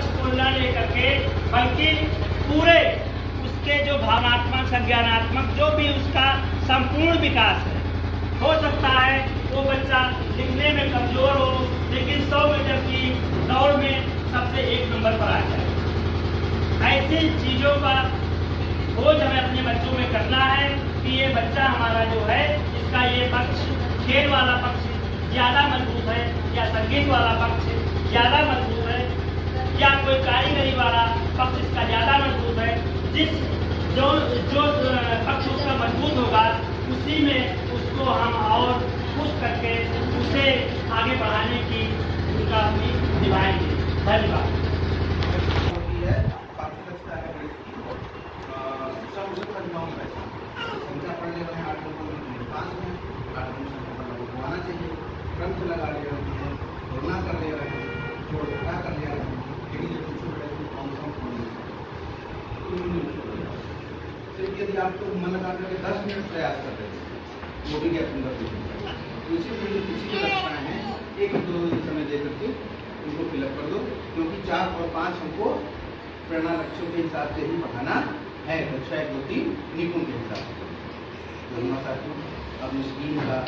पक्ष को न लेकर के, बल्कि पूरे उसके जो भावनात्मक, संज्ञानात्मक, जो भी उसका संपूर्ण विकास है। हो सकता है वो बच्चा लिखने में कमज़ोर हो, लेकिन सौ मीटर की दौड़ में सबसे एक नंबर पर आ जाए। ऐसी चीज़ों का खोज हमें अपने बच्चों में करना है कि ये बच्चा हमारा जो है, इसका ये पक्ष, खेल वाला पक्ष ज़्यादा मज़बूत है या संगीत वाला पक्ष ज़्यादा मज़बूत है या कोई कारीगरी वाला पक्ष इसका ज़्यादा मज़बूत है जिस जो जो पक्ष उसका मज़बूत होगा उसी में उसको हम और खुश करके उसे आगे बढ़ाने की भूमिका अपनी निभाएँगे। धन्यवाद। होती है। पाठ्यदक्षता गणित की अ, यदि आपको मन लगा करके दस मिनट प्रयास कर रहे हैं, वो भी गैप अंदर तो इसी में पिछली कक्षाएँ हैं, एक दो समय दे करके उनको फिलअप कर दो, क्योंकि चार और पाँच हमको प्रेरणा लक्ष्यों के हिसाब से ही पढ़ाना है कक्षा एक दो तीन निपुण के हिसाब से। तो साथियों अब स्क्रीन का